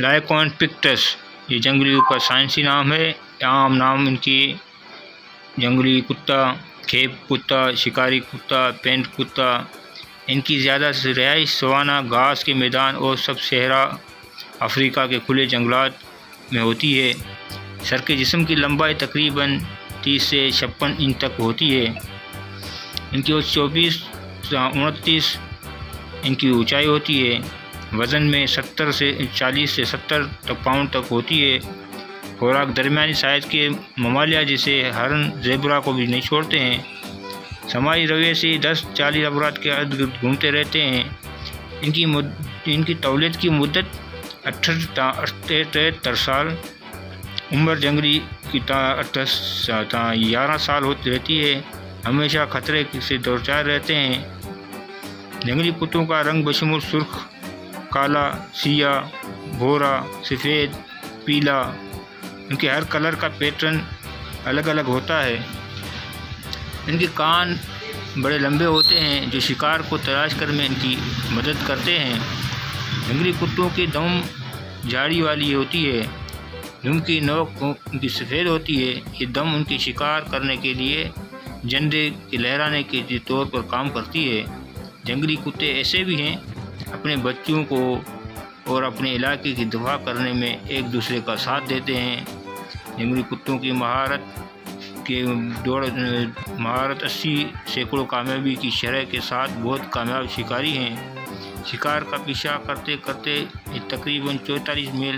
लाइकॉन pictus ये जंगली का साइंसी नाम है। आम नाम इनकी जंगली कुत्ता, खेप कुत्ता, शिकारी कुत्ता, पेंट कुत्ता। इनकी ज़्यादा रिहाइश सवाना, घास के मैदान और सब शहरा अफ्रीका के खुले जंगलात में होती है। सर के जिसम की लंबाई तकरीबन तीस से छप्पन इंच तक होती है। इनकी चौबीस, उनतीस, इनकी ऊंचाई होती है। वज़न में सत्तर से चालीस से सत्तर तक पाउंड तक होती है। खुराक दरमियानी साइज़ के ममालिया जिसे हरन जेबरा को भी नहीं छोड़ते हैं। समाजी रवैये से दस चालीस अफराद के अर्द गिर्द घूमते रहते हैं। इनकी इनकी तौलीद की मुद्दत अठहत्तर साल उम्र जंगली की ग्यारह साल होती रहती है। हमेशा खतरे से दो चार रहते हैं। जंगली कुत्तों का रंग बशमुल सुर्ख काला, सिया, भूरा, सफ़ेद, पीला, इनके हर कलर का पैटर्न अलग अलग होता है। इनके कान बड़े लंबे होते हैं, जो शिकार को तलाश कर में इनकी मदद करते हैं। जंगली कुत्तों की दम झाड़ी वाली होती है। जिनकी नोक उनकी सफ़ेद होती है, ये दम उनकी शिकार करने के लिए झंडे के लहराने के तौर पर काम करती है। जंगली कुत्ते ऐसे भी हैं अपने बच्चों को और अपने इलाके की दुआ करने में एक दूसरे का साथ देते हैं। जंगली कुत्तों की महारत के दौड़, महारत अस्सी सैकड़ों कामयाबी की शरह के साथ बहुत कामयाब शिकारी हैं। शिकार का पीछा करते करते तकरीबन चौतालीस मील